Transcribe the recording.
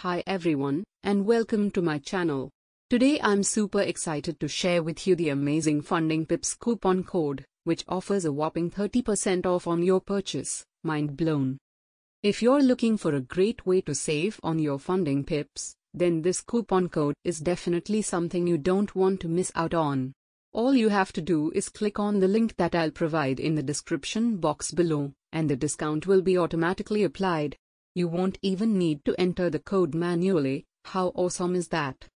Hi everyone, and welcome to my channel. Today I'm super excited to share with you the amazing Funding Pips coupon code, which offers a whopping 30% off on your purchase. Mind blown. If you're looking for a great way to save on your Funding Pips, then this coupon code is definitely something you don't want to miss out on. All you have to do is click on the link that I'll provide in the description box below, and the discount will be automatically applied. You won't even need to enter the code manually. How awesome is that?